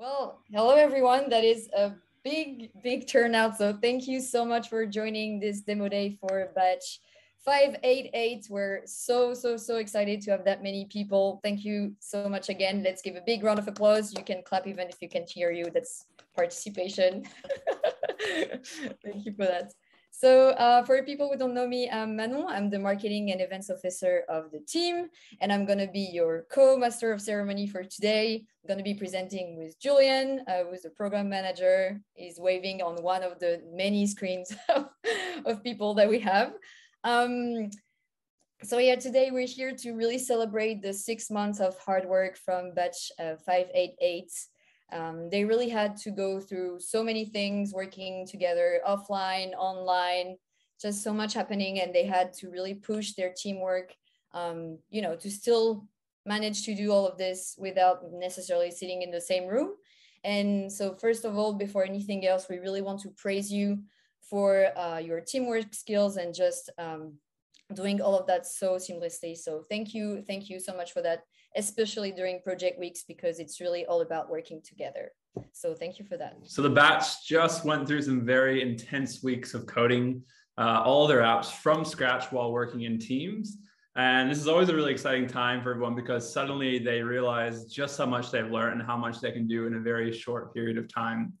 Well, hello everyone. That is a big, big turnout. So thank you so much for joining this demo day for batch 588. We're so, so, so excited to have that many people. Thank you so much again. Let's give a big round of applause. You can clap even if you can't hear you. That's participation. thank you for that. So uh, for people who don't know me, I'm Manon. I'm the marketing and events officer of the team, and I'm gonna be your co-master of ceremony for today. I'm gonna be presenting with Julian, uh, who's the program manager. He's waving on one of the many screens of, people that we have. Um, so yeah, today we're here to really celebrate the six months of hard work from batch uh, 588 um, they really had to go through so many things working together offline online just so much happening and they had to really push their teamwork um, you know to still manage to do all of this without necessarily sitting in the same room. And so first of all before anything else we really want to praise you for uh, your teamwork skills and just um, doing all of that so seamlessly. So thank you thank you so much for that especially during project weeks, because it's really all about working together. So thank you for that. So the batch just went through some very intense weeks of coding uh, all their apps from scratch while working in teams. And this is always a really exciting time for everyone because suddenly they realize just how much they've learned and how much they can do in a very short period of time.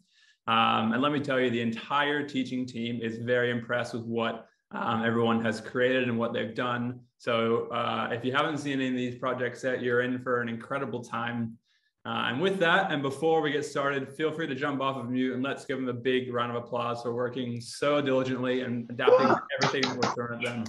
Um, and let me tell you, the entire teaching team is very impressed with what um, everyone has created and what they've done. So uh, if you haven't seen any of these projects yet, you're in for an incredible time. Uh, and with that, and before we get started, feel free to jump off of mute and let's give them a big round of applause for working so diligently and adapting to everything that we're throwing at them.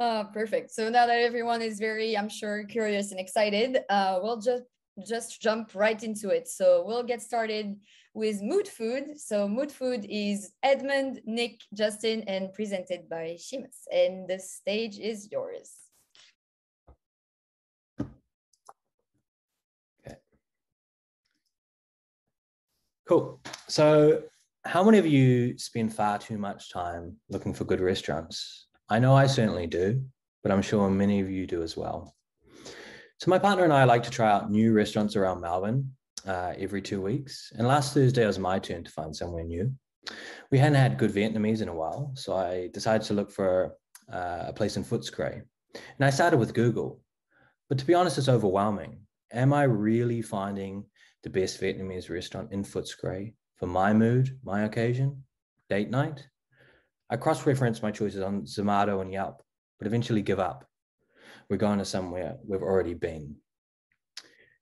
Uh, perfect. So now that everyone is very, I'm sure, curious and excited, uh, we'll just just jump right into it. So we'll get started with Mood Food. So Mood Food is Edmund, Nick, Justin, and presented by Seamus. And the stage is yours. Okay. Cool. So how many of you spend far too much time looking for good restaurants? I know I certainly do, but I'm sure many of you do as well. So my partner and I like to try out new restaurants around Melbourne uh, every two weeks. And last Thursday was my turn to find somewhere new. We hadn't had good Vietnamese in a while, so I decided to look for uh, a place in Footscray. And I started with Google. But to be honest, it's overwhelming. Am I really finding the best Vietnamese restaurant in Footscray for my mood, my occasion, date night? I cross-reference my choices on Zomato and Yelp, but eventually give up we're going to somewhere we've already been.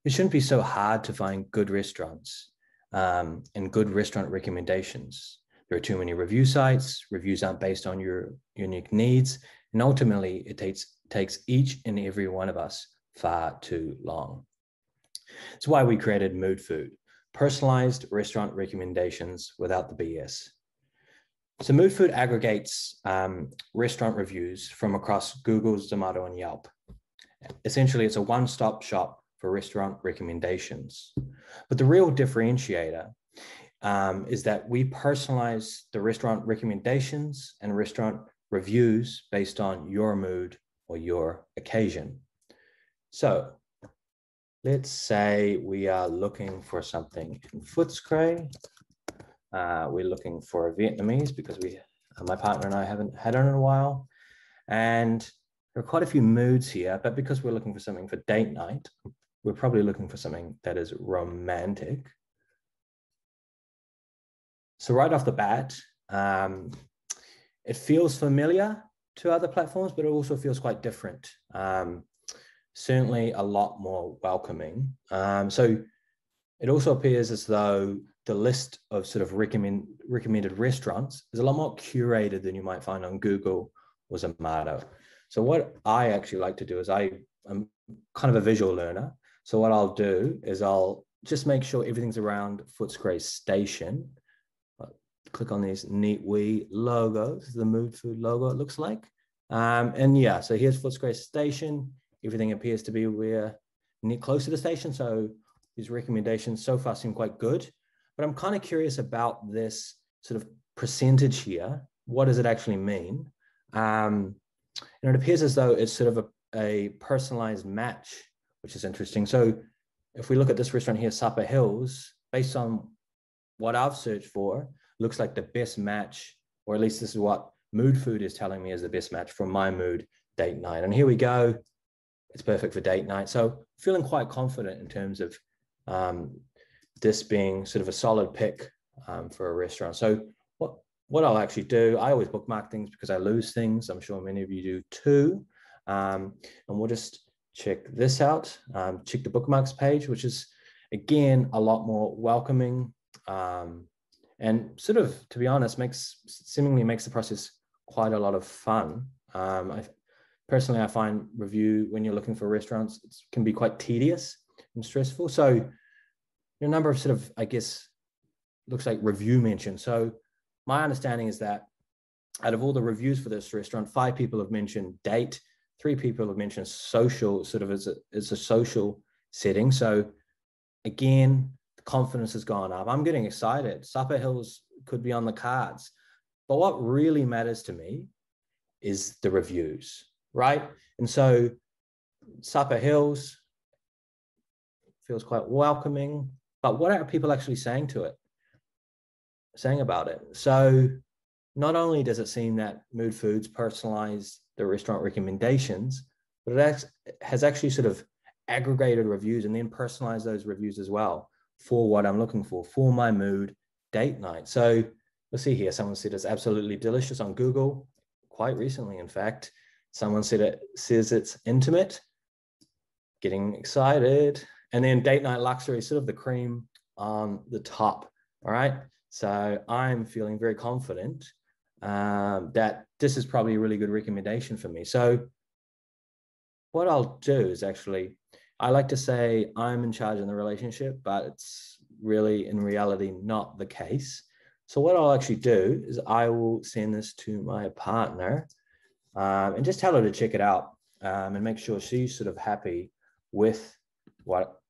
It shouldn't be so hard to find good restaurants um, and good restaurant recommendations. There are too many review sites, reviews aren't based on your unique needs, and ultimately it takes, takes each and every one of us far too long. It's why we created Mood Food, personalized restaurant recommendations without the BS. So Mood Food aggregates um, restaurant reviews from across Google, Zomato, and Yelp. Essentially, it's a one-stop shop for restaurant recommendations. But the real differentiator um, is that we personalize the restaurant recommendations and restaurant reviews based on your mood or your occasion. So let's say we are looking for something in Footscray uh, we're looking for a Vietnamese because we, my partner and I haven't had it in a while. And there are quite a few moods here, but because we're looking for something for date night, we're probably looking for something that is romantic. So right off the bat, um, it feels familiar to other platforms, but it also feels quite different. Um, certainly a lot more welcoming. Um, so it also appears as though the list of sort of recommend, recommended restaurants is a lot more curated than you might find on Google or Zomato. So what I actually like to do is I am kind of a visual learner. So what I'll do is I'll just make sure everything's around Footscray Station. Click on these neat wee logos, the Mood Food logo it looks like. Um, and yeah, so here's Footscray Station. Everything appears to be where near close to the station. So these recommendations so far seem quite good. But I'm kind of curious about this sort of percentage here. What does it actually mean? Um, and it appears as though it's sort of a, a personalized match, which is interesting. So if we look at this restaurant here, Sapa Hills, based on what I've searched for, looks like the best match, or at least this is what Mood Food is telling me is the best match for my mood date night. And here we go. It's perfect for date night. So feeling quite confident in terms of um, this being sort of a solid pick um, for a restaurant. So what I'll actually do, I always bookmark things because I lose things. I'm sure many of you do too. Um, and we'll just check this out. Um, check the bookmarks page, which is again a lot more welcoming um, and sort of, to be honest, makes seemingly makes the process quite a lot of fun. Um, I, personally, I find review when you're looking for restaurants it can be quite tedious and stressful. So, a number of sort of, I guess, looks like review mentioned. So, my understanding is that out of all the reviews for this restaurant, five people have mentioned date, three people have mentioned social, sort of as a, as a social setting. So, again, the confidence has gone up. I'm getting excited. Sapa Hills could be on the cards. But what really matters to me is the reviews, right? And so Sapa Hills feels quite welcoming, but what are people actually saying to it? Saying about it. So not only does it seem that Mood Foods personalized the restaurant recommendations, but it has actually sort of aggregated reviews and then personalized those reviews as well for what I'm looking for, for my mood date night. So Let's see here. Someone said it's absolutely delicious on Google. Quite recently, in fact, someone said it says it's intimate. Getting excited. And then date night luxury, sort of the cream on the top. All right. So I'm feeling very confident um, that this is probably a really good recommendation for me. So what I'll do is actually, I like to say I'm in charge in the relationship, but it's really in reality not the case. So what I'll actually do is I will send this to my partner um, and just tell her to check it out um, and make sure she's sort of happy with what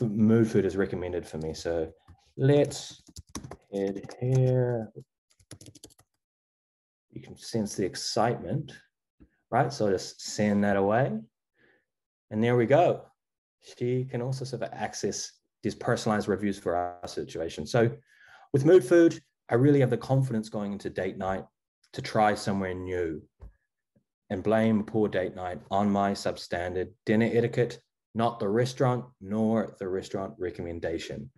Mood Food has recommended for me. So let's head here. You can sense the excitement, right? So just send that away. And there we go. She can also sort of access these personalized reviews for our situation. So with Mood Food, I really have the confidence going into date night to try somewhere new and blame poor date night on my substandard dinner etiquette, not the restaurant nor the restaurant recommendation.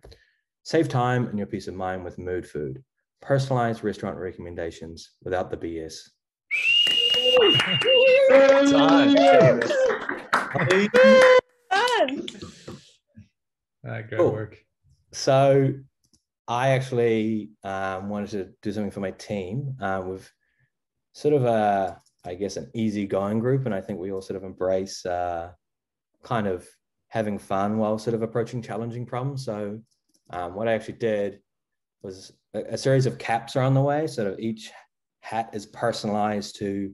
Save time and your peace of mind with mood food. Personalized restaurant recommendations without the BS. Uh, good cool. work. So I actually um, wanted to do something for my team um, with sort of a, I guess, an easygoing group, and I think we all sort of embrace uh, kind of having fun while sort of approaching challenging problems. So, um, what I actually did was a, a, series of caps are on the way. Of each hat is personalized to,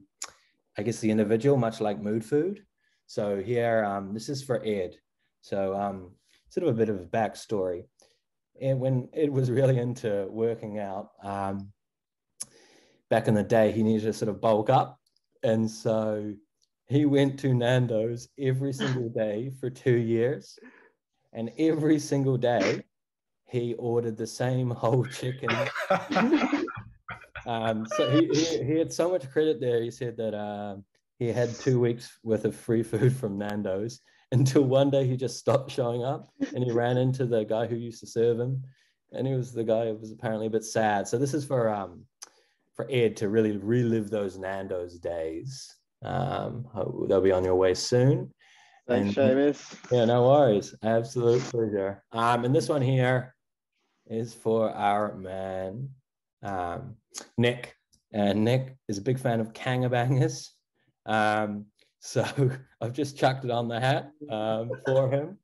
I guess, the individual, much like mood food. So here, um, this is for Ed. So um, sort of a bit of a backstory and when Ed was really into working out, um, back in the day, he needed to sort of bulk up. And so he went to Nando's every single day for two years. And every single day, he ordered the same whole chicken. um, so he, he, he, had so much credit there. He said that uh, he had two weeks worth of free food from Nando's until one day he just stopped showing up and he ran into the guy who used to serve him and he was the guy who was apparently a bit sad so this is for um for ed to really relive those nando's days um they'll be on your way soon thanks and, Seamus. yeah no worries absolute pleasure um and this one here is for our man um nick and nick is a big fan of kangabangers um so I've just chucked it on the hat um, for him.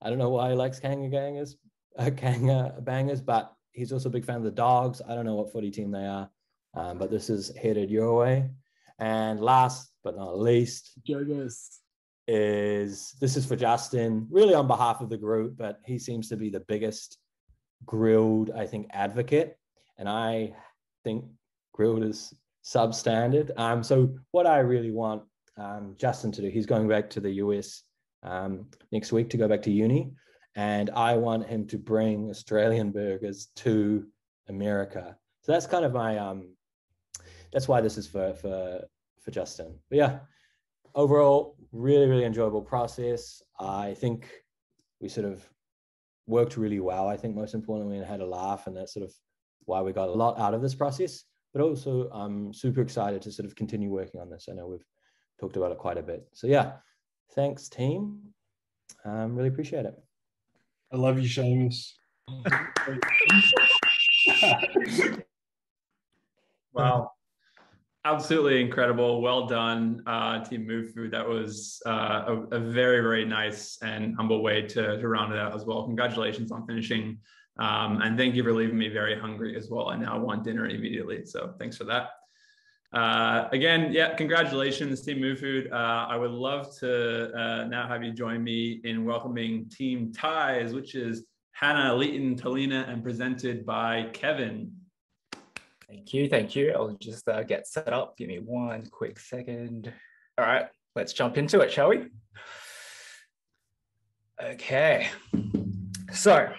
I don't know why he likes Kanga Gangers, uh, Kanga Bangers, but he's also a big fan of the dogs. I don't know what footy team they are, um, but this is headed your way. And last but not least, Jogos is this is for Justin, really on behalf of the group, but he seems to be the biggest Grill'd, I think, advocate. And I think Grill'd is substandard. Um, so what I really want um, Justin to do, he's going back to the US um, next week to go back to uni, and I want him to bring Australian burgers to America. So that's kind of my um, that's why this is for for for Justin. But yeah, overall, really really enjoyable process. I think we sort of worked really well. I think most importantly, we had a laugh, and that's sort of why we got a lot out of this process. But also, I'm super excited to sort of continue working on this. I know we've talked about it quite a bit. So yeah, thanks team. Um, really appreciate it. I love you, Seamus. wow. Absolutely incredible. Well done, uh, Team Mood Food. That was uh, a, a, very, very nice and humble way to, to round it out as well. Congratulations on finishing. Um, and thank you for leaving me very hungry as well. I now want dinner immediately. So thanks for that. Uh, again, yeah, congratulations, Team Mood Food. Uh, I would love to uh, now have you join me in welcoming Team Ties, which is Hannah, Leighton, Talina, and presented by Kevin. Thank you. Thank you. I'll just uh, get set up. Give me one quick second. All right, let's jump into it, shall we? Okay. So,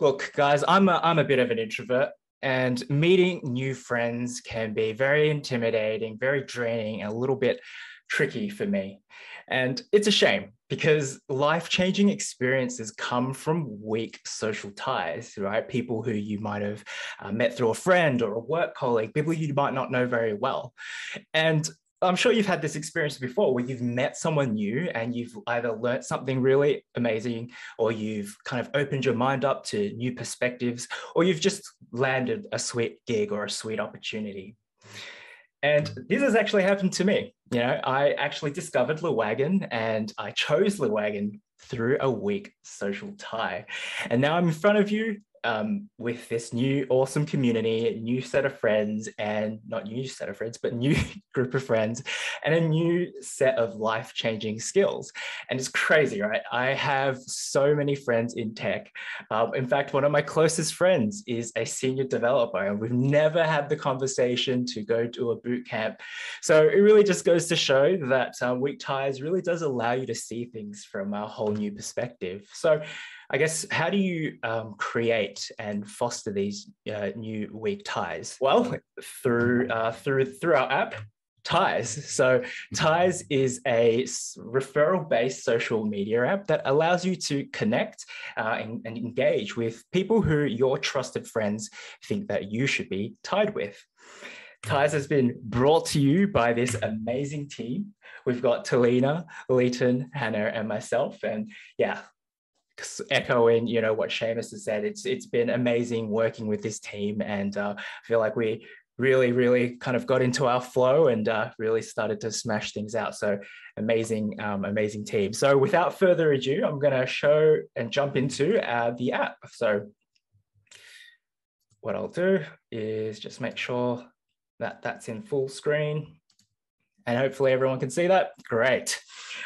look, guys, I'm a, I'm a bit of an introvert. And meeting new friends can be very intimidating, very draining, and a little bit tricky for me. And it's a shame because life changing experiences come from weak social ties, right? People who you might have uh, met through a friend or a work colleague, people you might not know very well. And I'm sure you've had this experience before where you've met someone new and you've either learnt something really amazing or you've kind of opened your mind up to new perspectives or you've just landed a sweet gig or a sweet opportunity. And this has actually happened to me. You know, I actually discovered Le Wagon and I chose Le Wagon through a weak social tie. And now I'm in front of you um, with this new awesome community, new set of friends, and not new set of friends, but new group of friends, and a new set of life changing skills. And it's crazy, right? I have so many friends in tech. Um, in fact, one of my closest friends is a senior developer, and we've never had the conversation to go to a boot camp. So it really just goes to show that um, Weak Ties really does allow you to see things from a whole new perspective. So I guess how do you um, create and foster these uh, new weak ties? Well, through uh, through through our app. Ties. So, Ties is a referral based social media app that allows you to connect uh, and, and engage with people who your trusted friends think that you should be tied with. Ties has been brought to you by this amazing team. We've got Talina, Leighton, Hannah, and myself. And yeah, echoing you know what Seamus has said it's it's been amazing working with this team and uh, I feel like we really really kind of got into our flow and uh, really started to smash things out. So amazing um, amazing team. So without further ado I'm going to show and jump into uh, the app. So what I'll do is just make sure that that's in full screen and hopefully everyone can see that. Great.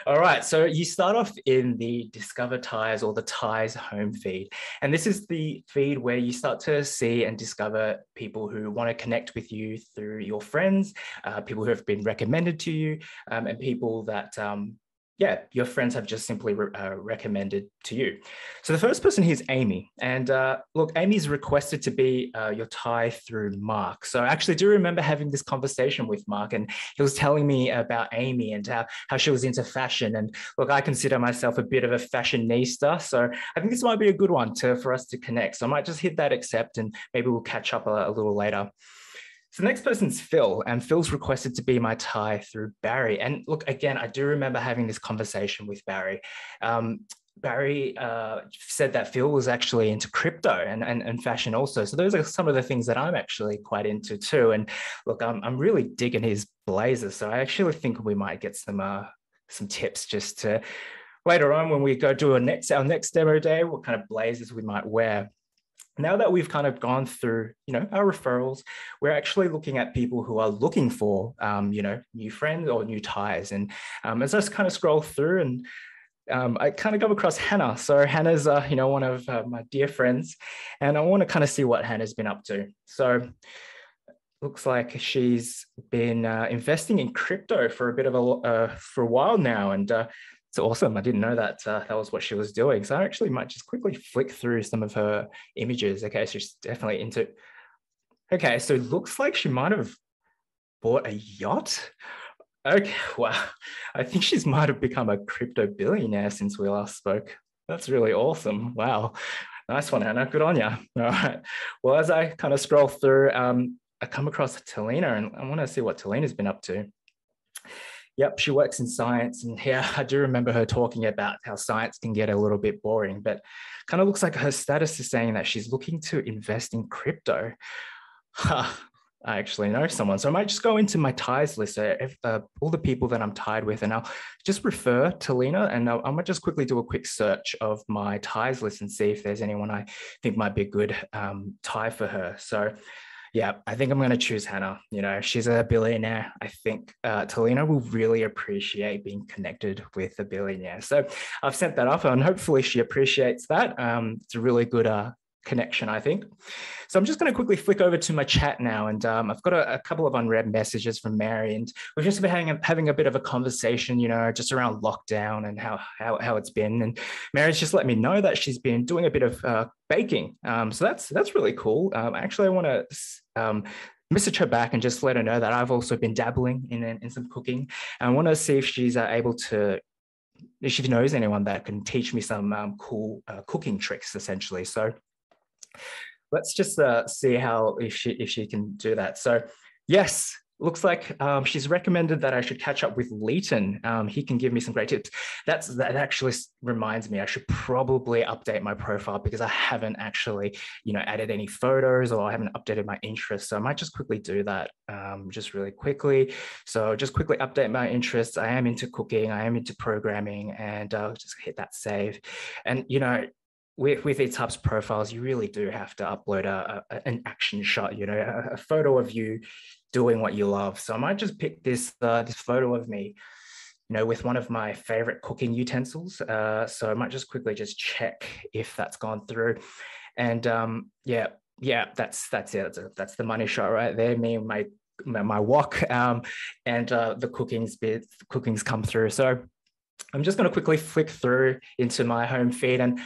All right, so you start off in the Discover Ties or the Ties home feed. And this is the feed where you start to see and discover people who want to connect with you through your friends, uh, people who have been recommended to you, um, and people that um, yeah, your friends have just simply re- uh, recommended to you. So the first person here is Amy. And uh, look, Amy's requested to be uh, your tie through Mark. So I actually do remember having this conversation with Mark, and he was telling me about Amy and how, how she was into fashion. And look, I consider myself a bit of a fashionista. So I think this might be a good one to, for us to connect. So I might just hit that accept and maybe we'll catch up a, a little later. So the next person's Phil, and Phil's requested to be my tie through Barry. And look, again, I do remember having this conversation with Barry. Um, Barry uh, said that Phil was actually into crypto and, and, and fashion also. So those are some of the things that I'm actually quite into too. And look, I'm, I'm really digging his blazers. So I actually think we might get some uh, some tips just to later on when we go do a next our next demo day, what kind of blazers we might wear now that we've kind of gone through you know our referrals we're actually looking at people who are looking for um, you know new friends or new ties and um, as i kind of scroll through and um, I kind of come across Hannah. So Hannah's, uh, you know, one of uh, my dear friends, and I want to kind of see what Hannah's been up to. So looks like she's been uh, investing in crypto for a bit of a uh, for a while now, and uh, it's awesome. I didn't know that uh, that was what she was doing. So I actually might just quickly flick through some of her images. Okay, so she's definitely into. Okay, so it looks like she might have bought a yacht. Okay, wow. I think she's might have become a crypto billionaire since we last spoke. That's really awesome. Wow. Nice one, Anna. Good on you. All right. Well, as I kind of scroll through, um, I come across Talina and I want to see what Talina's been up to. Yep, she works in science. And yeah, I do remember her talking about how science can get a little bit boring, but kind of looks like her status is saying that she's looking to invest in crypto. I actually know someone. So I might just go into my ties list, uh, if, uh, all the people that I'm tied with, and I'll just refer to Lena. And I'll, I might just quickly do a quick search of my ties list and see if there's anyone I think might be a good um, tie for her. So yeah, I think I'm going to choose Hannah. You know, she's a billionaire. I think uh, Talina will really appreciate being connected with a billionaire. So I've sent that off, and hopefully she appreciates that. Um, it's a really good uh, connection, I think. So I'm just going to quickly flick over to my chat now, and um, I've got a, a, couple of unread messages from Mary, and we've just been having a, having a bit of a conversation, you know, just around lockdown and how how, how it's been. And Mary's just let me know that she's been doing a bit of uh, baking, um, so that's that's really cool. Um, actually, I want to um, message her back and just let her know that I've also been dabbling in, in some cooking. And I want to see if she's uh, able to if she knows anyone that can teach me some um, cool uh, cooking tricks essentially so let's just uh, see how if she if she can do that. So yes, looks like um, she's recommended that I should catch up with Leighton. Um, he can give me some great tips. That's that actually reminds me I should probably update my profile because I haven't actually you know added any photos or I haven't updated my interests. So I might just quickly do that um, just really quickly. So just quickly update my interests. I am into cooking. I am into programming, and uh, just hit that save. And you know with, with types of profiles, you really do have to upload a, a an action shot, you know, a, a, photo of you doing what you love. So I might just pick this uh, this photo of me, you know, with one of my favorite cooking utensils. Uh, so I might just quickly just check if that's gone through. And um, yeah, yeah, that's that's it. That's, a, that's the money shot right there. Me and my my wok um, and uh, the cooking's bit cooking's come through. So I'm just going to quickly flick through into my home feed and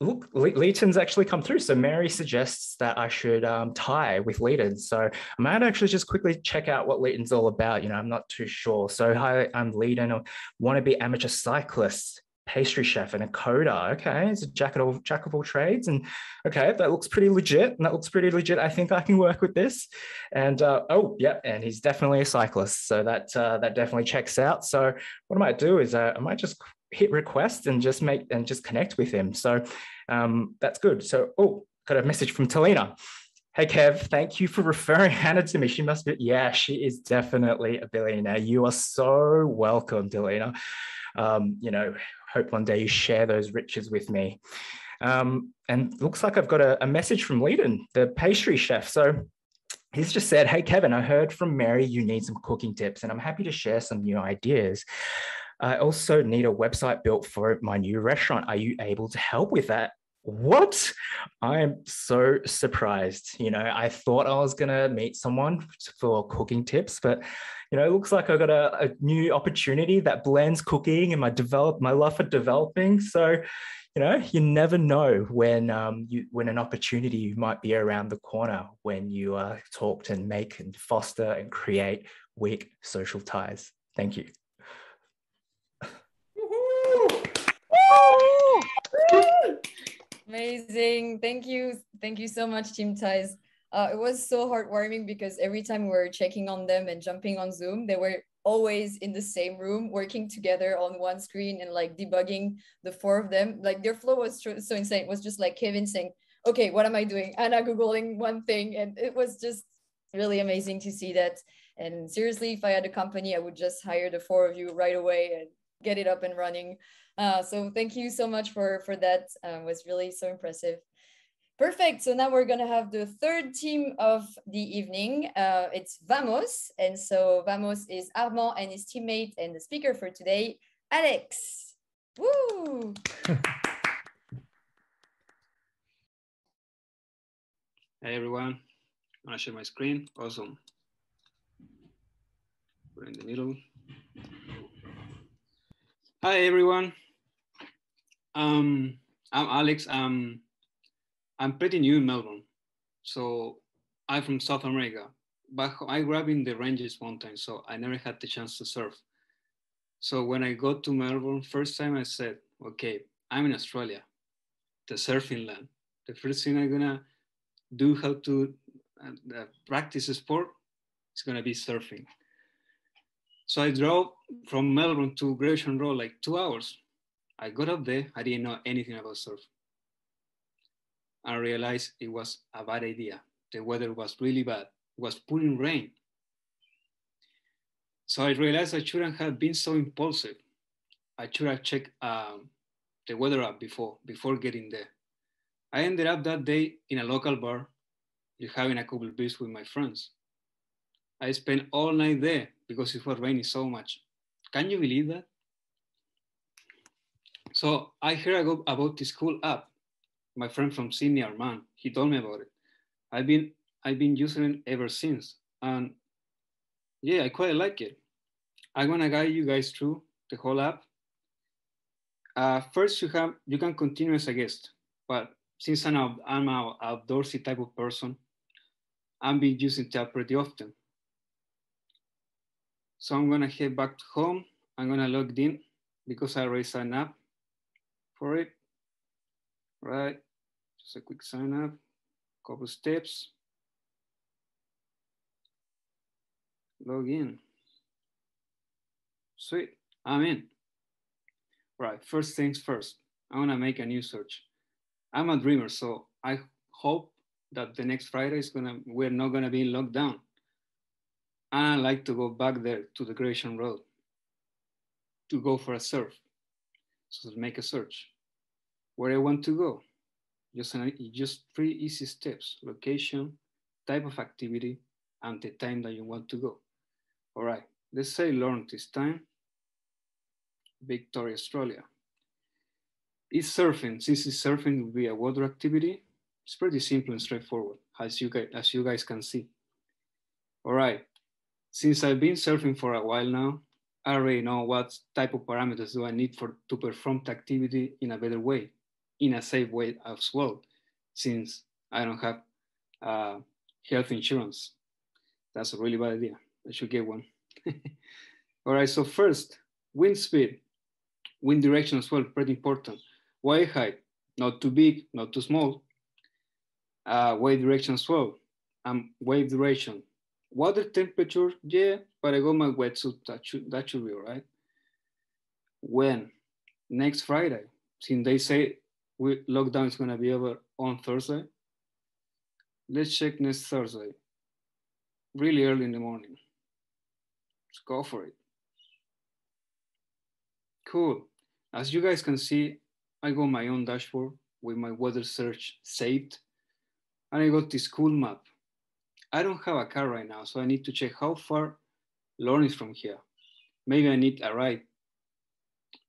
look, Leighton's actually come through. So Mary suggests that I should um, tie with Leighton. So I might actually just quickly check out what Leighton's all about. You know, I'm not too sure. So hi, I'm Leighton, a wannabe amateur cyclist, pastry chef, and a coder. Okay, it's a jack of all jack of all trades, and okay, that looks pretty legit. And that looks pretty legit. I think I can work with this. And uh, oh, yeah, and he's definitely a cyclist. So that uh, that definitely checks out. So what I might do is uh, I might just hit request and just make and just connect with him. So um, that's good. So, oh, got a message from Talina. Hey, Kev, thank you for referring Hannah to me. She must be, yeah, she is definitely a billionaire. You are so welcome, Talina. Um, you know, hope one day you share those riches with me. Um, and looks like I've got a, a message from Leighton, the pastry chef. So he's just said, Hey, Kevin, I heard from Mary you need some cooking tips, and I'm happy to share some new ideas. I also need a website built for my new restaurant. Are you able to help with that? What? I'm so surprised. You know, I thought I was going to meet someone for cooking tips, but you know, it looks like I got a, a new opportunity that blends cooking and my develop my love for developing. So, you know, you never know when um, you when an opportunity might be around the corner when you uh, talk and make and foster and create weak social ties. Thank you. Amazing. Thank you. Thank you so much, Team Ties. Uh, it was so heartwarming because every time we were checking on them and jumping on Zoom, they were always in the same room working together on one screen and like debugging the four of them. Like their flow was so insane. It was just like Kevin saying, okay, what am I doing? Anna Googling one thing. And it was just really amazing to see that. And seriously, if I had a company, I would just hire the four of you right away and get it up and running. Uh, so thank you so much for, for that. Um, was really so impressive. Perfect. So now we're going to have the third team of the evening. Uh, it's Vamos. And so Vamos is Armand and his teammate and the speaker for today, Alex. Woo! Hey everyone. I'm gonna share my screen. Awesome. We're in the middle. Hi everyone. Um, I'm Alex. I'm pretty new in Melbourne, so I'm from South America. But I grew up in the Ranges Mountains, so I never had the chance to surf. So when I got to Melbourne, first time I said, okay, I'm in Australia, the surfing land. The first thing I'm gonna do how to uh, practice a sport is gonna be surfing. So I drove from Melbourne to Ocean Road like two hours. I got up there, I didn't know anything about surf. I realized it was a bad idea. The weather was really bad. It was pouring rain. So I realized I shouldn't have been so impulsive. I should have checked um, the weather app before, before getting there. I ended up that day in a local bar, having a couple beers with my friends. I spent all night there because it was raining so much. Can you believe that? So I heard about this cool app. My friend from Sydney, Armand, he told me about it. I've been I've been using it ever since, and yeah, I quite like it. I'm gonna guide you guys through the whole app. Uh, first, you have you can continue as a guest, but since I'm, a, I'm an outdoorsy type of person, I'm been using the app pretty often. So I'm gonna head back to home. I'm gonna log in because I already signed up for it. Right, just a quick sign up, couple steps. Log in. Sweet, I'm in. Right, first things first, I wanna make a new search. I'm a dreamer, so I hope that the next Friday is gonna, we're not gonna be in lockdown. I like to go back there to the Great Road to go for a surf. So make a search. Where I want to go, just, an, just three easy steps, location, type of activity, and the time that you want to go. All right, let's say Lorne this time, Victoria, Australia. Is surfing, since it's surfing will be a water activity, it's pretty simple and straightforward, as you guys, as you guys can see. All right, since I've been surfing for a while now, I already know what type of parameters do I need for to perform the activity in a better way, in a safe way as well, since I don't have uh, health insurance. That's a really bad idea. I should get one. All right, so first, wind speed, wind direction as well, pretty important. Wave height, not too big, not too small. Uh, wave direction as well, um, wave duration, Water temperature, yeah, but I got my wetsuit. That should that should be all right. When? Next Friday. Since they say we lockdown is gonna be over on Thursday. Let's check next Thursday. Really early in the morning. Let's go for it. Cool. As you guys can see, I got my own dashboard with my weather search saved. And I got this cool map I don't have a car right now, so I need to check how far Lorne is from here. Maybe I need a ride.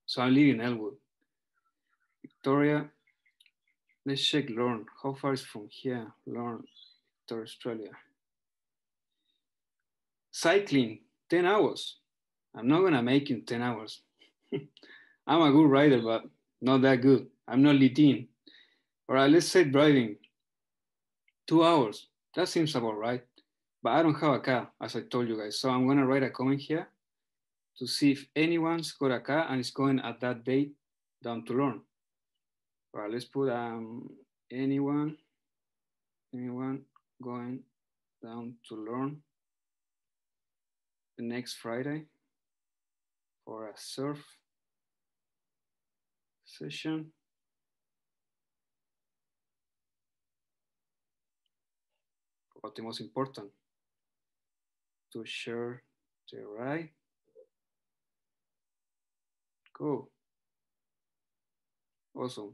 So I live in Elwood. Victoria, let's check Lorne. How far is from here? Lorne, Victoria, Australia. Cycling, 10 hours. I'm not gonna make in 10 hours. I'm a good rider, but not that good. I'm not leading. All right, let's say driving, two hours. That seems about right. But I don't have a car, as I told you guys. So I'm gonna write a comment here to see if anyone's got a car and is going at that date down to Lorne. All right, let's put um, anyone, anyone going down to Lorne the next Friday for a surf session. What the most important? To share the right. Cool. Awesome.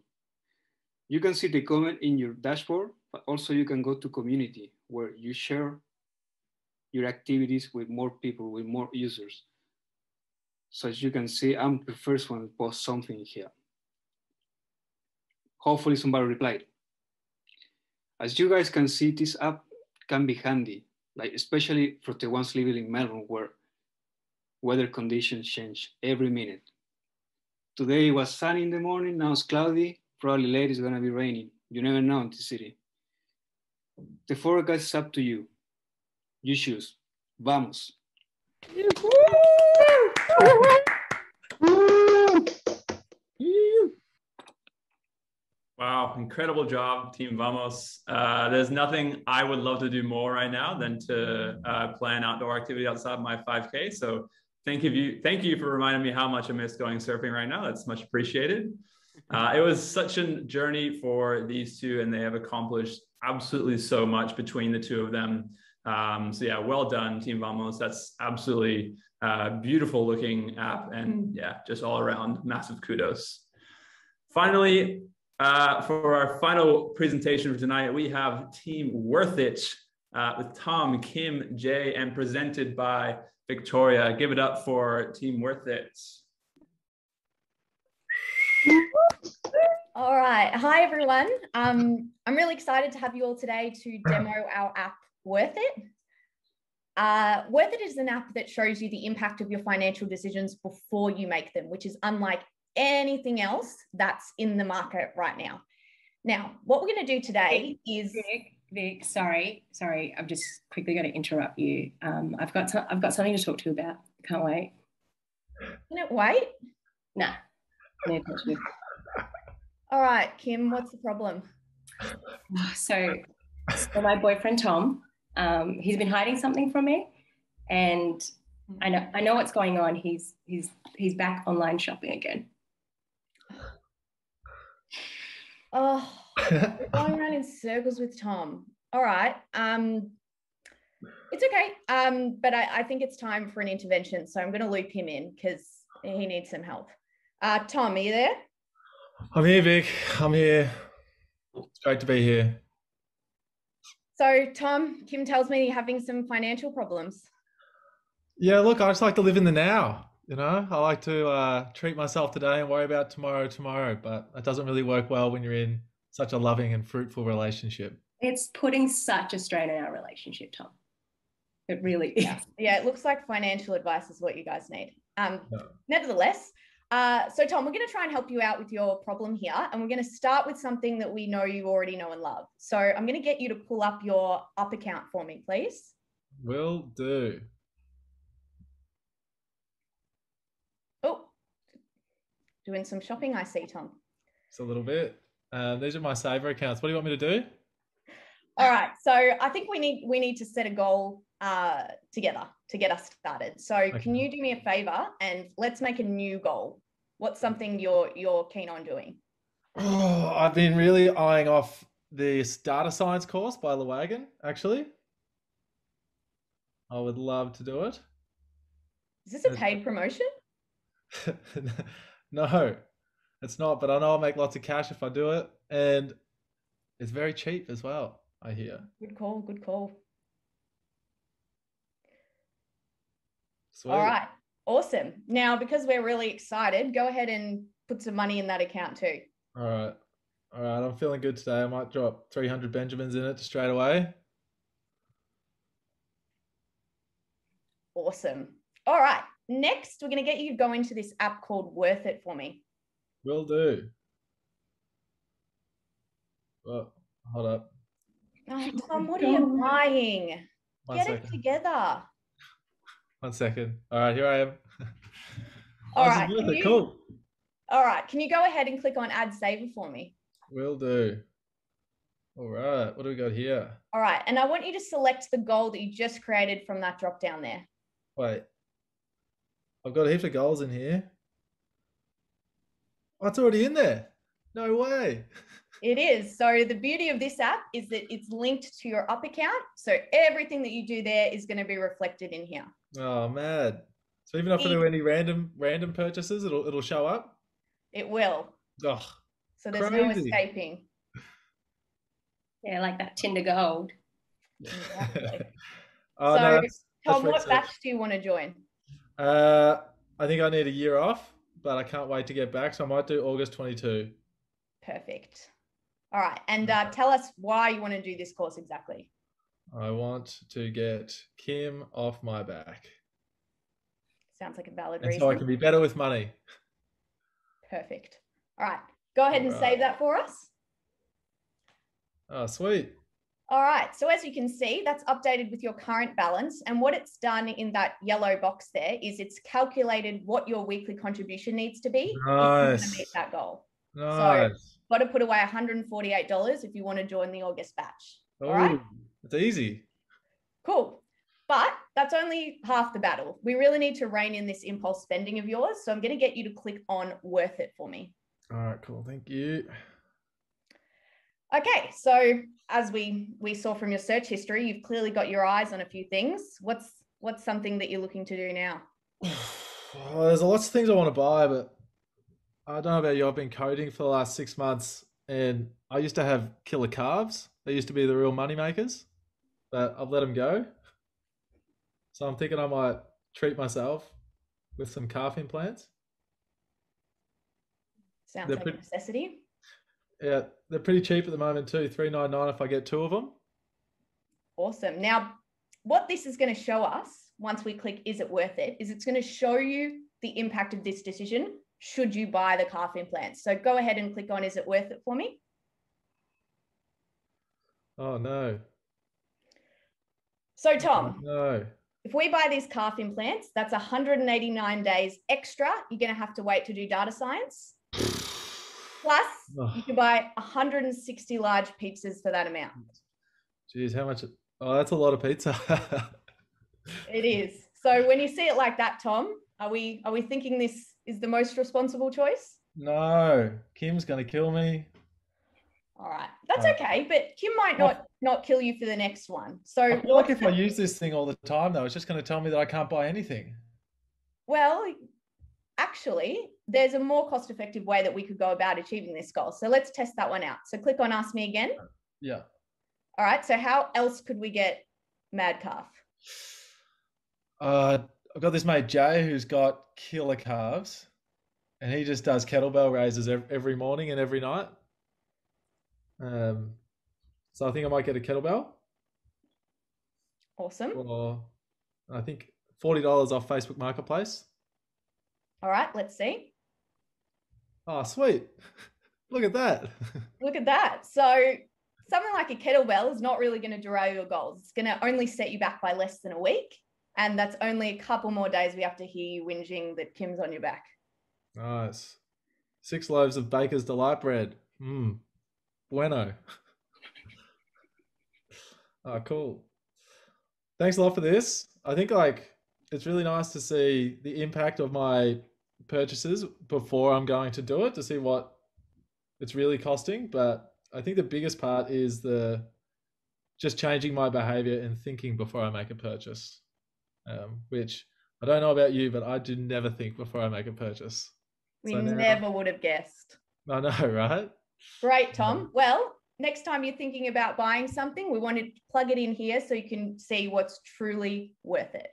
You can see the comment in your dashboard but also you can go to community where you share your activities with more people with more users. So as you can see i'm the first one to post something here. Hopefully somebody replied. As you guys can see this app can be handy, like especially for the ones living in Melbourne where weather conditions change every minute. Today was sunny in the morning, now it's cloudy, probably later it's gonna be raining. You never know in the city. The forecast is up to you. You choose. Vamos. Wow, incredible job, Team Vamos. Uh, there's nothing I would love to do more right now than to uh, plan outdoor activity outside my 5K. So thank you, thank you for reminding me how much I miss going surfing right now. That's much appreciated. Uh, it was such a journey for these two, and they have accomplished absolutely so much between the two of them. Um, so yeah, well done, Team Vamos. That's absolutely uh, beautiful looking app, and yeah, just all around massive kudos. Finally, uh, for our final presentation for tonight, we have Team Worth It uh, with Tom, Kim, Jay, and presented by Victoria. Give it up for Team Worth It. All right. Hi, everyone. Um, I'm really excited to have you all today to demo our app, Worth It. Uh, Worth It is an app that shows you the impact of your financial decisions before you make them, which is unlike anything else that's in the market right now. Now, what we're going to do today is. Vic, Vic, sorry, sorry, I'm just quickly going to interrupt you. Um, I've got to, I've got something to talk to you about. Can't wait. Can it wait? Nah. No. All right, Kim, what's the problem? So, so my boyfriend Tom, um, he's been hiding something from me, and I know I know what's going on. He's he's he's back online shopping again. Oh, we're going around in circles with Tom. All right. Um, it's okay. Um, but I, I think it's time for an intervention. So I'm going to loop him in because he needs some help. Uh, Tom, are you there? I'm here, Vic. I'm here. It's great to be here. So, Tom, Kim tells me you're having some financial problems. Yeah, look, I just like to live in the now. You know, I like to uh, treat myself today and worry about tomorrow tomorrow. But it doesn't really work well when you're in such a loving and fruitful relationship. It's putting such a strain on our relationship, Tom. It really is. Yeah, it looks like financial advice is what you guys need. Um, Yeah. Nevertheless, uh, so Tom, we're going to try and help you out with your problem here, and we're going to start with something that we know you already know and love. So I'm going to get you to pull up your up account for me, please. Will do. Oh, doing some shopping, I see, Tom. It's a little bit. Uh, these are my saver accounts. What do you want me to do? All right, so I think we need we need to set a goal uh, together to get us started. So can you do me a favor and let's make a new goal? What's something you're you're keen on doing? Oh, I've been really eyeing off this data science course by Le Wagon, actually. I would love to do it. Is this a paid promotion? no, it's not, but I know I'll make lots of cash if I do it. And it's very cheap as well, I hear. Good call, good call. Sweet. All right, awesome. Now, because we're really excited, go ahead and put some money in that account too. All right. All right. I'm feeling good today. I might drop 300 Benjamins in it straight away. Awesome. All right, next we're going to get you to go into this app called Worth It for me. Will do. Oh, hold up. Oh, Tom, what are you buying? One Get second. it together. One second. All right, here I am. All Oh, this is right, worth can it. you- Cool. All right, can you go ahead and click on Add Saver for me? Will do. All right. What do we got here? All right, and I want you to select the goal that you just created from that drop down there. Wait. I've got a heap of goals in here. Oh, it's already in there. No way. It is. So the beauty of this app is that it's linked to your up account. So everything that you do there is going to be reflected in here. Oh, mad. So even if I do any random random purchases, it'll it'll show up. It will. Oh, So there's no escaping. Yeah, like that Tinder Gold. Exactly. oh So, no, that's, that's Tom, what research. batch do you want to join? Uh, I think I need a year off, but I can't wait to get back. So I might do August 22. Perfect. All right. And uh, tell us why you want to do this course exactly. I want to get Kim off my back. Sounds like a valid And reason. so I can be better with money. Perfect. All right. Go ahead and All save that for us. Oh, sweet. All right. So as you can see, that's updated with your current balance. And what it's done in that yellow box there is it's calculated what your weekly contribution needs to be if you want Nice. to meet that goal. Nice. Got to put away $148 if you want to join the August batch. all right. Ooh, It's easy. Cool. But that's only half the battle. We really need to rein in this impulse spending of yours. So I'm going to get you to click on worth it for me. All right, cool. Thank you. Okay, so as we we saw from your search history, you've clearly got your eyes on a few things. What's what's something that you're looking to do now? Well, there's lots of things I want to buy, but I don't know about you. I've been coding for the last six months, and I used to have killer calves. They used to be the real money makers, but I've let them go. So I'm thinking I might treat myself with some calf implants. Sounds They're like a necessity. Yeah, they're pretty cheap at the moment too. Three nine nine if I get two of them. Awesome. Now, what this is going to show us once we click is it worth it is it's going to show you the impact of this decision should you buy the calf implants. So go ahead and click on is it worth it for me? Oh no, So Tom, no. if we buy these calf implants, that's 189 days extra. You're going to have to wait to do data science. Plus, you Oh, can buy 160 large pizzas for that amount. geez, how much? Oh, that's a lot of pizza. It is. So when you see it like that, Tom, are we are we thinking this is the most responsible choice? no, Kim's gonna kill me. All right, that's okay. But Kim might not not kill you for the next one. So I feel like if I use this thing all the time, though, it's just going to tell me that I can't buy anything. well, actually, there's a more cost-effective way that we could go about achieving this goal. So let's test that one out. So click on Ask Me Again. Yeah. All right. So how else could we get Mad Calf? Uh, I've got this mate Jay who's got killer calves, and he just does kettlebell raises every morning and every night. Um, so I think I might get a kettlebell, Awesome. or I think forty dollars off Facebook Marketplace. All right. Let's see. Oh, sweet! Look at that. Look at that. So something like a kettlebell is not really going to derail your goals. It's going to only set you back by less than a week. And that's only a couple more days we have to hear you whinging that Kim's on your back. Nice. Six loaves of Baker's Delight bread. Mmm. Bueno. oh, cool. Thanks a lot for this. I think like it's really nice to see the impact of my purchases before I'm going to do it to see what it's really costing. But I think the biggest part is the just changing my behavior and thinking before I make a purchase. Um, which I don't know about you, but I do never think before I make a purchase. We So now- never would have guessed. I know, right? Great, Tom. Well, next time you're thinking about buying something, we want to plug it in here so you can see what's truly worth it.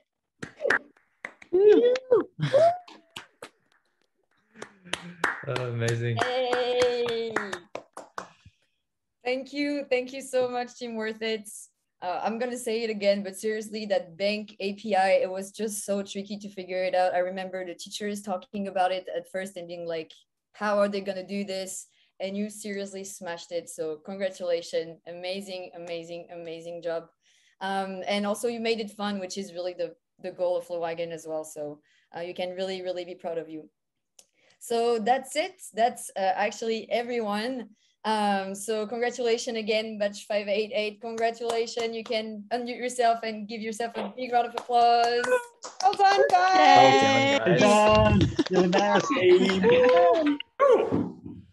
Amazing. Hey! Thank you. Thank you so much, Team Worth It. Uh, I'm going to say it again, but seriously, that bank API, it was just so tricky to figure it out. I remember the teachers talking about it at first and being like, how are they going to do this? And you seriously smashed it. So, congratulations. Amazing, amazing, amazing job. Um, and also, you made it fun, which is really the, the goal of Flowwagon as well. So, uh, you can really, really be proud of you. So, that's it. That's uh, actually everyone. Um, so congratulations again, batch 588. Congratulations. You can unmute yourself and give yourself a big round of applause. Well done, guys. Well done, guys. You're the best.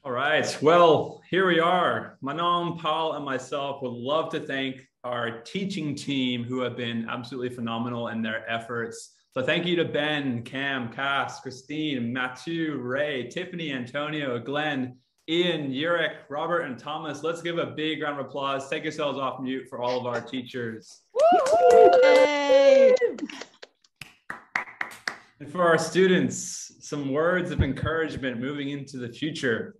All right. Well, here we are. Manon, Paul, and myself would love to thank our teaching team who have been absolutely phenomenal in their efforts. So thank you to Ben, Cam, Cass, Christine, Matthew, Ray, Tiffany, Antonio, Glenn, Ian, Yurek, Robert, and Thomas. Let's give a big round of applause. Take yourselves off mute for all of our teachers. And for our students, some words of encouragement moving into the future.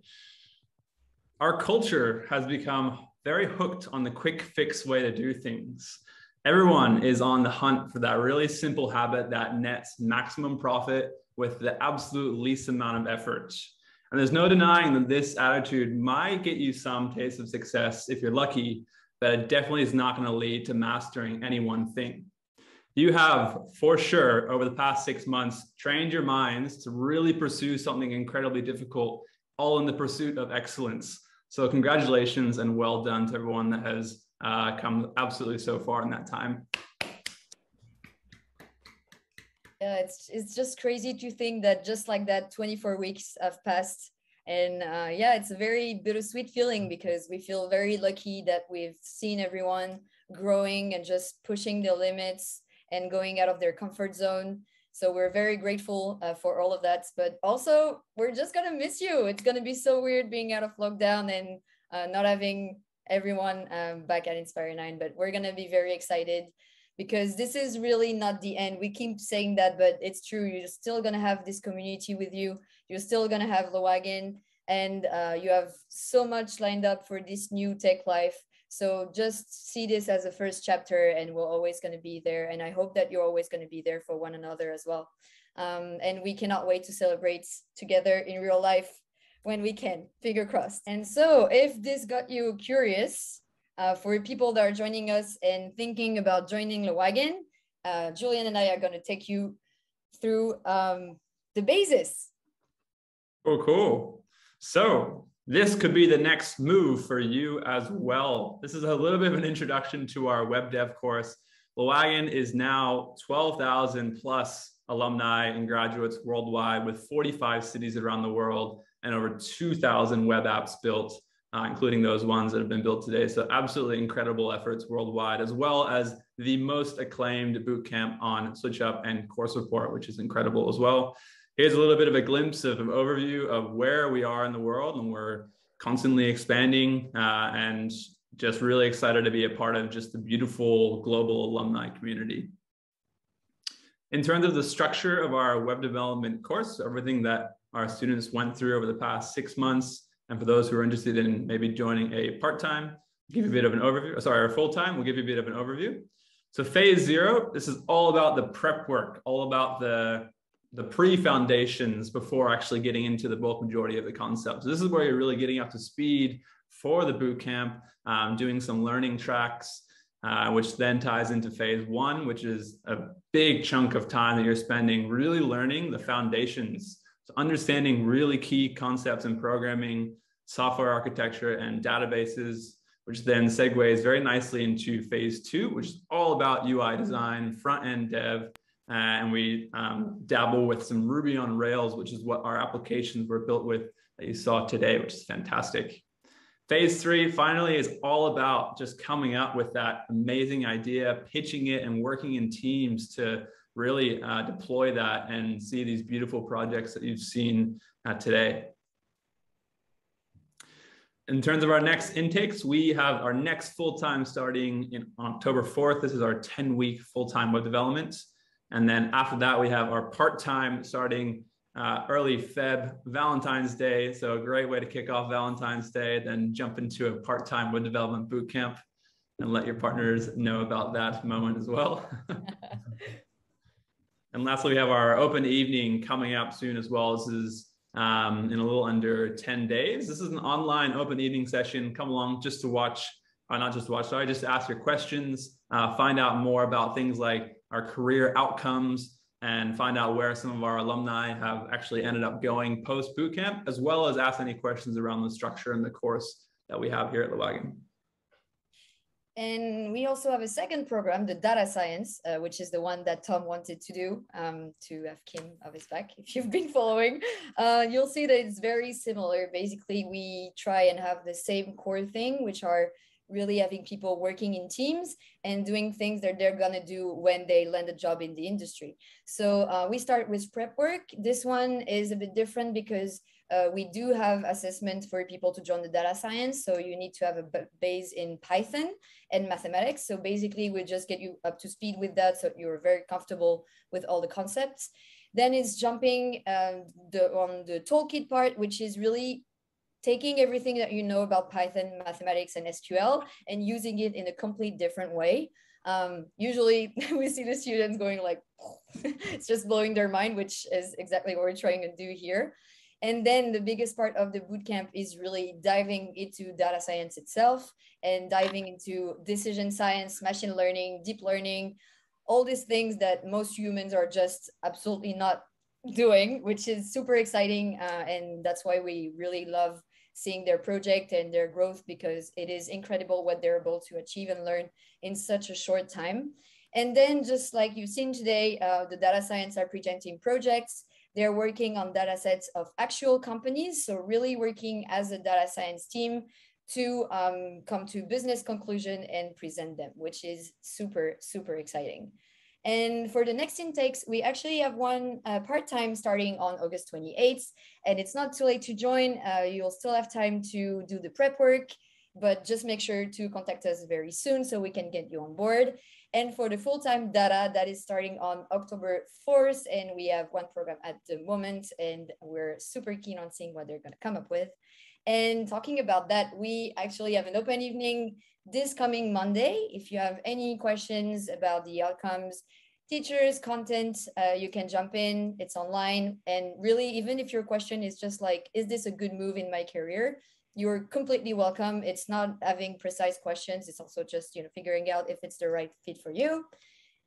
Our culture has become very hooked on the quick fix way to do things. Everyone is on the hunt for that really simple habit that nets maximum profit with the absolute least amount of effort. And there's no denying that this attitude might get you some taste of success if you're lucky, but it definitely is not going to lead to mastering any one thing. You have, for sure, over the past six months, trained your minds to really pursue something incredibly difficult, all in the pursuit of excellence. So, congratulations and well done to everyone that has uh, come absolutely so far in that time. Yeah, it's it's just crazy to think that just like that, 24 weeks have passed, and uh, yeah, it's a very bittersweet feeling because we feel very lucky that we've seen everyone growing and just pushing the limits and going out of their comfort zone. So we're very grateful uh, for all of that. But also, we're just gonna miss you. It's gonna be so weird being out of lockdown and uh, not having everyone um, back at Inspire 9. But we're gonna be very excited because this is really not the end. We keep saying that, but it's true. You're still going to have this community with you. You're still going to have Le Wagon, and uh, you have so much lined up for this new tech life. So just see this as a first chapter, and we're always going to be there. And I hope that you're always going to be there for one another as well. Um, and we cannot wait to celebrate together in real life when we can. Finger crossed. And so, if this got you curious, uh, for people that are joining us and thinking about joining Le Wagon, uh, Julian and I are going to take you through um, the basis. Oh, cool. So this could be the next move for you as well. This is a little bit of an introduction to our web dev course. Le Wagon is now 12,000 plus alumni and graduates worldwide with 45 cities around the world and over 2,000 web apps built uh, including those ones that have been built today. So absolutely incredible efforts worldwide, as well as the most acclaimed bootcamp on SwitchUp and Course Report, which is incredible as well. Here's a little bit of a glimpse of an overview of where we are in the world, and we're constantly expanding uh, and just really excited to be a part of just the beautiful global alumni community. In terms of the structure of our web development course, everything that our students went through over the past six months, and for those who are interested in maybe joining a part-time, give you a bit of an overview, sorry, a full-time, we'll give you a bit of an overview. So phase zero, this is all about the prep work, all about the, the pre-foundations before actually getting into the bulk majority of the concepts. So this is where you're really getting up to speed for the boot camp, um, doing some learning tracks, uh, which then ties into phase one, which is a big chunk of time that you're spending really learning the foundations. So understanding really key concepts in programming, software architecture and databases, which then segues very nicely into phase two, which is all about UI design, front end dev. Uh, and we um, dabble with some Ruby on Rails, which is what our applications were built with that you saw today, which is fantastic. Phase three finally is all about just coming up with that amazing idea, pitching it, and working in teams to really uh, deploy that and see these beautiful projects that you've seen uh, today in terms of our next intakes, we have our next full-time starting in October 4th. This is our 10-week full-time web development. And then after that, we have our part-time starting uh, early Feb, Valentine's Day. So a great way to kick off Valentine's Day, then jump into a part-time web development bootcamp and let your partners know about that moment as well. and lastly, we have our open evening coming up soon as well. This is um, in a little under 10 days. This is an online open evening session. Come along just to watch, uh, not just watch, sorry, just ask your questions, uh, find out more about things like our career outcomes, and find out where some of our alumni have actually ended up going post bootcamp, as well as ask any questions around the structure and the course that we have here at Le Wagon. And we also have a second program, the data science, uh, which is the one that Tom wanted to do um, to have Kim of his back. If you've been following, uh, you'll see that it's very similar. Basically, we try and have the same core thing, which are really having people working in teams and doing things that they're going to do when they land a job in the industry. So uh, we start with prep work. This one is a bit different because uh, we do have assessment for people to join the data science. So you need to have a base in Python and mathematics. So basically we just get you up to speed with that. So you're very comfortable with all the concepts. Then it's jumping um, the, on the toolkit part, which is really taking everything that you know about Python, mathematics, and SQL and using it in a complete different way. Um, usually we see the students going like, it's just blowing their mind, which is exactly what we're trying to do here. And then the biggest part of the bootcamp is really diving into data science itself and diving into decision science, machine learning, deep learning, all these things that most humans are just absolutely not doing, which is super exciting. Uh, and that's why we really love seeing their project and their growth because it is incredible what they're able to achieve and learn in such a short time. And then just like you've seen today, uh, the data science are presenting projects. They're working on data sets of actual companies. So really working as a data science team to um, come to business conclusion and present them, which is super, super exciting. And for the next intakes, we actually have one uh, part-time starting on August 28th, and it's not too late to join. Uh, you'll still have time to do the prep work, but just make sure to contact us very soon so we can get you on board. And for the full-time data, that is starting on October 4th, and we have one program at the moment, and we're super keen on seeing what they're gonna come up with. And talking about that, we actually have an open evening this coming Monday. If you have any questions about the outcomes, teachers, content, uh, you can jump in. It's online. And really, even if your question is just like, is this a good move in my career? You're completely welcome. It's not having precise questions. It's also just, you know, figuring out if it's the right fit for you.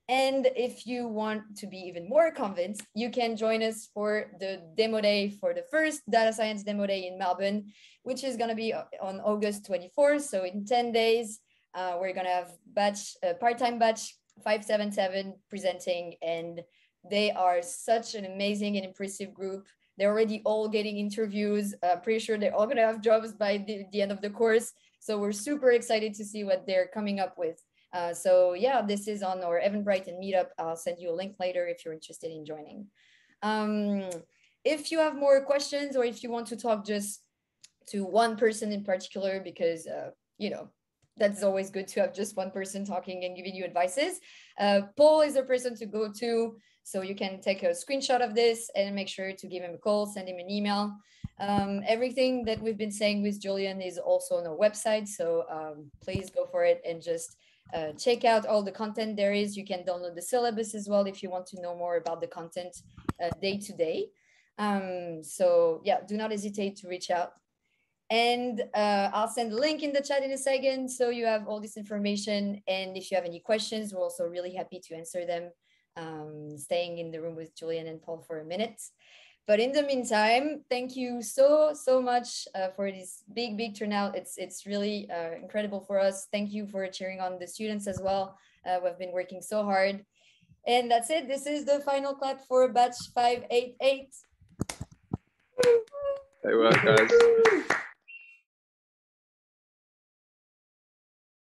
And if you want to be even more convinced, you can join us for the demo day for the first data science demo day in Melbourne, which is going to be on August 24th. So in 10 days, uh, we're going to have batch, uh, part-time batch 577 presenting, and they are such an amazing and impressive group. They're already all getting interviews. Uh, pretty sure they're all going to have jobs by the, the end of the course. So we're super excited to see what they're coming up with. Uh, so yeah, this is on our Eventbrite and Meetup. I'll send you a link later if you're interested in joining. Um, if you have more questions or if you want to talk just to one person in particular, because uh, you know that's always good to have just one person talking and giving you advices. Uh, Paul is the person to go to. So you can take a screenshot of this and make sure to give him a call, send him an email. Um, everything that we've been saying with Julian is also on our website. So um, please go for it and just uh, check out all the content there is. You can download the syllabus as well if you want to know more about the content uh, day to day. Um, so yeah, do not hesitate to reach out. And uh, I'll send a link in the chat in a second so you have all this information. And if you have any questions, we're also really happy to answer them. Um, staying in the room with Julian and Paul for a minute. But in the meantime, thank you so, so much uh, for this big, big turnout. It's, it's really uh, incredible for us. Thank you for cheering on the students as well. Uh, we've been working so hard. And that's it. This is the final clap for batch 588. Hey, well, guys.